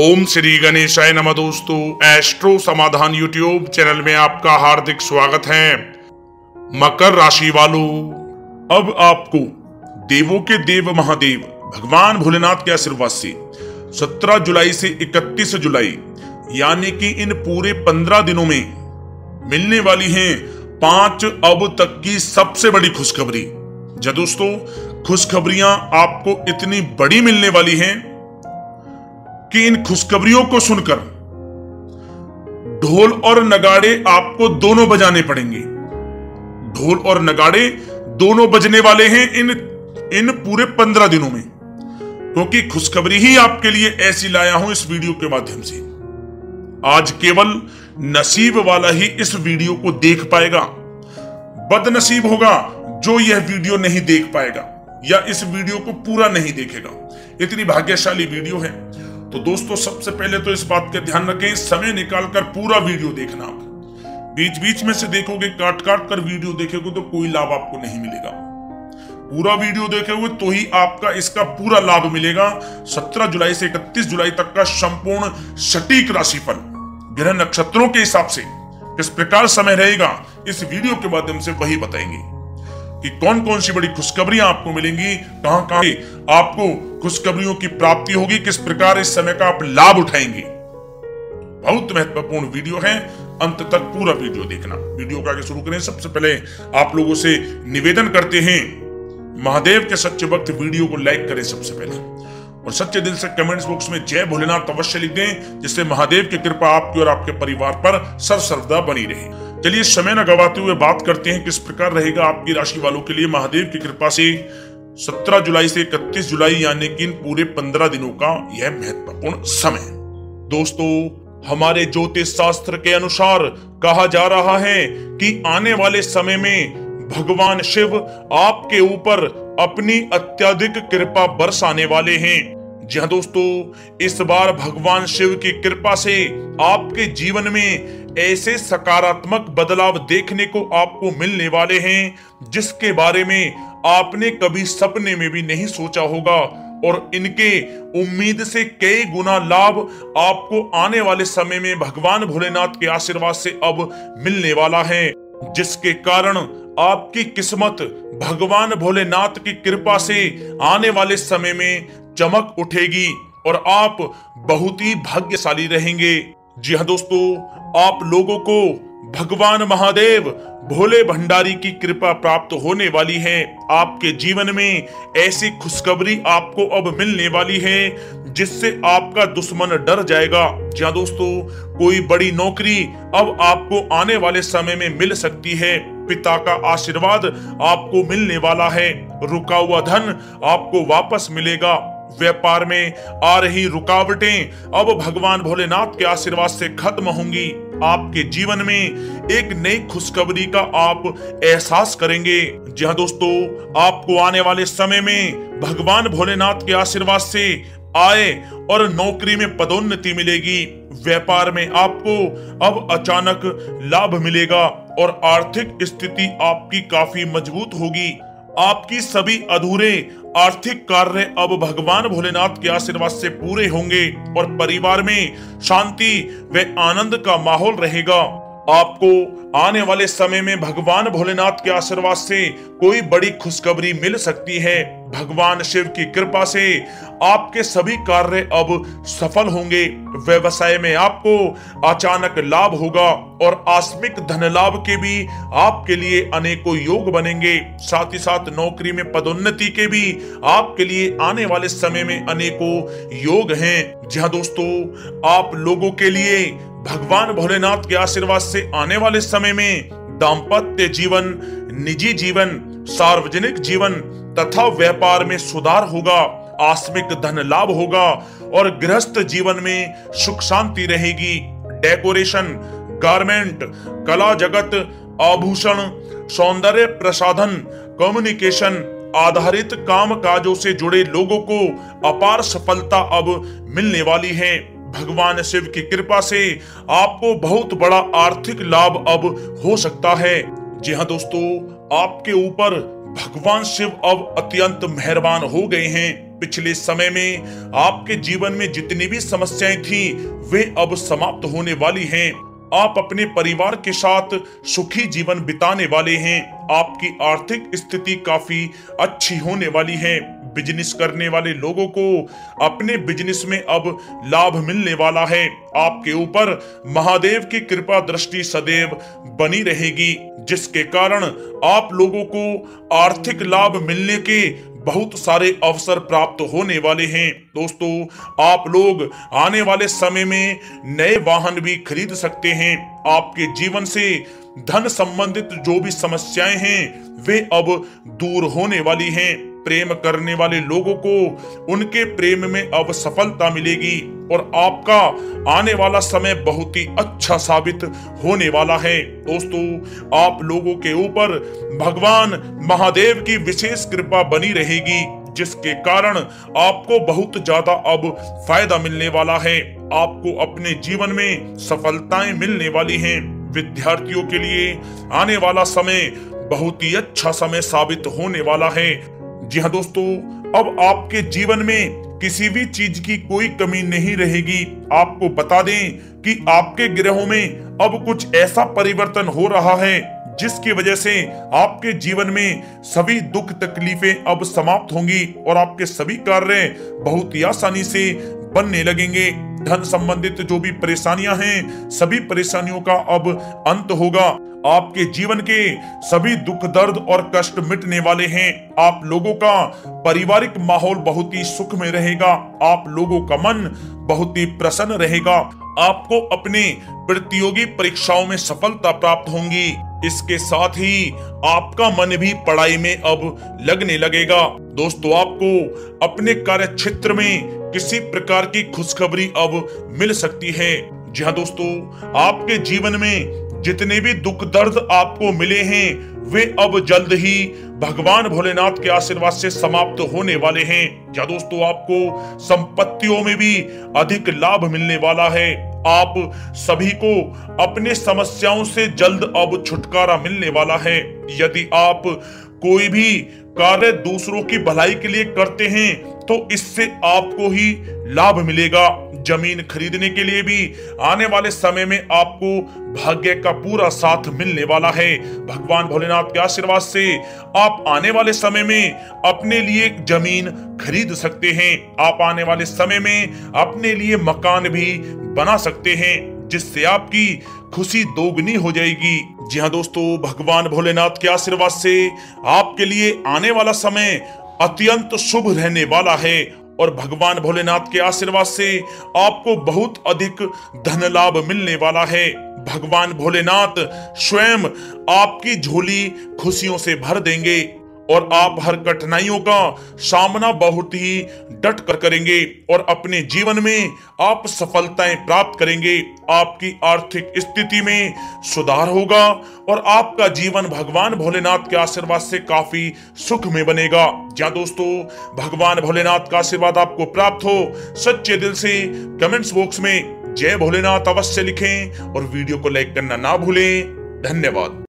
ओम श्री गणेशाय नमः दोस्तों एस्ट्रो समाधान यूट्यूब चैनल में आपका हार्दिक स्वागत है। मकर राशि वालों, अब आपको देवों के देव महादेव, भगवान भोलेनाथ के आशीर्वाद से 17 जुलाई से 31 जुलाई, यानी कि इन पूरे 15 दिनों में मिलने वाली हैं पाँच अब तक की सबसे बड़ी खुशखबरी। जी दोस्तों, खुशखबरियाँ आपको इतनी बड़ी मिलने वाली हैं कि इन खुशखबरियों को सुनकर ढोल और नगाड़े आपको दोनों बजाने पड़ेंगे। ढोल और नगाड़े दोनों बजने वाले हैं इन इन पूरे पंद्रह दिनों में। क्योंकि खुशखबरी ही आपके लिए ऐसी लाया हूँ इस वीडियो के माध्यम से। आज केवल नसीब वाला ही इस वीडियो को देख पाएगा। बदनसीब होगा जो यह वीडियो नहीं देख पाएगा या इस वीडियो को पूरा नहीं देखेगा। इतनी भाग्यशाली वीडियो है। तो दोस्तों, सबसे पहले तो इस बात का ध्यान रखें, समय निकालकर पूरा वीडियो देखना बीच बीच में से देखोगे काट काट कर वीडियो देखोगे तो कोई लाभ आपको नहीं मिलेगा। पूरा वीडियो देखोगे तो ही आपका इसका पूरा लाभ मिलेगा। 17 जुलाई से 31 जुलाई तक का संपूर्ण सटीक राशिफल। ग्रह नक्षत्रों के हिसाब से किस प्रकार समय रहेगा, इस वीडियो के माध्यम से वही बताएँगे। कि कौन कौन सी बड़ी खुशखबरियाँ आपको मिलेंगी कहाँ कहाँ आपको खुशखबरियों की प्राप्ति होगी, किस प्रकार इस समय का आप लाभ उठाएँगे। बहुत महत्वपूर्ण वीडियो है, अंत तक पूरा वीडियो देखना। वीडियो का शुरू करें। सबसे पहले आप लोगों से निवेदन करते हैं, महादेव के सच्चे भक्त वीडियो को लाइक करें सबसे पहले। और सच्चे दिल से कमेंट्स बॉक्स में जय भोलेनाथ अवश्य लिख दें, जिससे महादेव की कृपा आपकी और आपके परिवार पर सर सर्वदा बनी रहे। चलिए समय न गवाते हुए बात करते हैं, किस प्रकार रहेगा आपकी राशि वालों के लिए। महादेव की कृपा से 17 जुलाई से 31 जुलाई, यानी कि पूरे 15 दिनों का यह महत्वपूर्ण समय दोस्तों, हमारे ज्योतिष शास्त्र के अनुसार कहा जा रहा है कि आने वाले समय में भगवान शिव आपके ऊपर अपनी अत्यधिक कृपा बरसाने वाले हैं। जी हाँ दोस्तों, इस बार भगवान शिव की कृपा से आपके जीवन में ऐसे सकारात्मक बदलाव देखने को आपको मिलने वाले हैं, जिसके बारे में आपने कभी सपने में भी नहीं सोचा होगा और इनके उम्मीद से कई गुना लाभ आपको आने वाले समय में भगवान भोलेनाथ के आशीर्वाद से अब मिलने वाला है, जिसके कारण आपकी किस्मत भगवान भोलेनाथ की कृपा से आने वाले समय में चमक उठेगी और आप बहुत ही भाग्यशाली रहेंगे। जी हाँ दोस्तों, आप लोगों को भगवान महादेव भोले भंडारी की कृपा प्राप्त होने वाली है। आपके जीवन में ऐसी खुशखबरी आपको अब मिलने वाली है, जिससे आपका दुश्मन डर जाएगा। जहाँ दोस्तों, कोई बड़ी नौकरी अब आपको आने वाले समय में मिल सकती है। पिता का आशीर्वाद आपको मिलने वाला है। रुका हुआ धन आपको वापस मिलेगा। व्यापार में आ रही रुकावटें, अब भगवान भोलेनाथ के आशीर्वाद से खत्म होंगी। आपके जीवन में एक नई खुशखबरी का आप एहसास करेंगे। जी हाँ दोस्तों, आपको आने वाले समय में भगवान भोलेनाथ के आशीर्वाद से आए और नौकरी में पदोन्नति मिलेगी। व्यापार में आपको अब अचानक लाभ मिलेगा और आर्थिक स्थिति आपकी काफ़ी मज़बूत होगी। आपकी सभी अधूरे आर्थिक कार्य अब भगवान भोलेनाथ के आशीर्वाद से पूरे होंगे और परिवार में शांति व आनंद का माहौल रहेगा। आपको आने वाले समय में भगवान भोलेनाथ के आशीर्वाद से कोई बड़ी खुशखबरी मिल सकती है। भगवान शिव की कृपा से आपके सभी कार्य अब सफल होंगे। व्यवसाय में आपको अचानक लाभ होगा और आस्मिक धन लाभ के भी आपके लिए अनेकों योग बनेंगे। साथ ही साथ नौकरी में पदोन्नति के भी आपके लिए आने वाले समय में अनेकों योग हैं। जहाँ दोस्तों, आप लोगों के लिए भगवान भोलेनाथ के आशीर्वाद से आने वाले समय में दाम्पत्य जीवन, निजी जीवन, सार्वजनिक जीवन तथा व्यापार में सुधार होगा, आस्मिक धन लाभ होगा और गृहस्थ जीवन में सुख शांति रहेगी। डेकोरेशन, गारमेंट, कला जगत, आभूषण, सौंदर्य प्रसाधन, कम्युनिकेशन आधारित काम काजों से जुड़े लोगों को अपार सफलता अब मिलने वाली है। भगवान शिव की कृपा से आपको बहुत बड़ा आर्थिक लाभ अब हो सकता है। जी हाँ दोस्तों, आपके ऊपर भगवान शिव अब अत्यंत मेहरबान हो गए हैं। पिछले समय में आपके जीवन में जितनी भी समस्याएँ थी, वे अब समाप्त होने वाली हैं। आप अपने परिवार के साथ सुखी जीवन बिताने वाले हैं। आपकी आर्थिक स्थिति काफ़ी अच्छी होने वाली है। बिज़नेस करने वाले लोगों को अपने बिज़नेस में अब लाभ मिलने वाला है। आपके ऊपर महादेव की कृपा दृष्टि सदैव बनी रहेगी, जिसके कारण आप लोगों को आर्थिक लाभ मिलने के बहुत सारे अवसर प्राप्त होने वाले हैं। दोस्तों, आप लोग आने वाले समय में नए वाहन भी खरीद सकते हैं। आपके जीवन से धन संबंधित जो भी समस्याएँ हैं, वे अब दूर होने वाली हैं। प्रेम करने वाले लोगों को उनके प्रेम में अब सफलता मिलेगी और आपका आने वाला समय बहुत ही अच्छा साबित होने वाला है। दोस्तों, आप लोगों के ऊपर भगवान महादेव की विशेष कृपा बनी रहेगी, जिसके कारण आपको बहुत ज़्यादा अब फ़ायदा मिलने वाला है। आपको अपने जीवन में सफलताएँ मिलने वाली हैं। विद्यार्थियों के लिए आने वाला समय बहुत ही अच्छा समय साबित होने वाला है। जी हाँ दोस्तों, अब आपके जीवन में किसी भी चीज़ की कोई कमी नहीं रहेगी। आपको बता दें कि आपके ग्रहों में अब कुछ ऐसा परिवर्तन हो रहा है जिसकी वजह से आपके जीवन में सभी दुख तकलीफें अब समाप्त होंगी और आपके सभी कार्य बहुत ही आसानी से बनने लगेंगे। धन संबंधित जो भी परेशानियाँ हैं, सभी परेशानियों का अब अंत होगा। आपके जीवन के सभी दुख, दर्द और कष्ट मिटने वाले हैं। आप लोगों का पारिवारिक माहौल बहुत ही सुख में रहेगा। आप लोगों का मन बहुत ही प्रसन्न रहेगा। आपको अपने प्रतियोगी परीक्षाओं में सफलता प्राप्त होंगी। इसके साथ ही आपका मन भी पढ़ाई में अब लगने लगेगा। दोस्तों, आपको अपने कार्य क्षेत्र में किसी प्रकार की खुशखबरी अब मिल सकती है। जी हाँ दोस्तों, आपके जीवन में जितने भी दुख दर्द आपको मिले हैं, वे अब जल्द ही भगवान भोलेनाथ के आशीर्वाद से समाप्त होने वाले हैं। या दोस्तों, आपको संपत्तियों में भी अधिक लाभ मिलने वाला है। आप सभी को अपने समस्याओं से जल्द अब छुटकारा मिलने वाला है। यदि आप कोई भी कार्य दूसरों की भलाई के लिए करते हैं तो इससे आपको ही लाभ मिलेगा। ज़मीन खरीदने के लिए भी आने वाले समय में आपको भाग्य का पूरा साथ मिलने वाला है। भगवान भोलेनाथ के आशीर्वाद से आप आने वाले समय में अपने लिए ज़मीन खरीद सकते हैं। आप आने वाले समय में अपने लिए मकान भी बना सकते हैं, जिससे आपकी खुशी दोगुनी हो जाएगी। जी हाँ दोस्तों, भगवान भोलेनाथ के आशीर्वाद से आपके लिए आने वाला समय अत्यंत शुभ रहने वाला है और भगवान भोलेनाथ के आशीर्वाद से आपको बहुत अधिक धन लाभ मिलने वाला है। भगवान भोलेनाथ स्वयं आपकी झोली खुशियों से भर देंगे। और आप हर कठिनाइयों का सामना बहुत ही डट कर करेंगे और अपने जीवन में आप सफलताएँ प्राप्त करेंगे। आपकी आर्थिक स्थिति में सुधार होगा और आपका जीवन भगवान भोलेनाथ के आशीर्वाद से काफ़ी सुख में बनेगा। क्या दोस्तों, भगवान भोलेनाथ का आशीर्वाद आपको प्राप्त हो, सच्चे दिल से कमेंट्स बॉक्स में जय भोलेनाथ अवश्य लिखें और वीडियो को लाइक करना ना भूलें। धन्यवाद।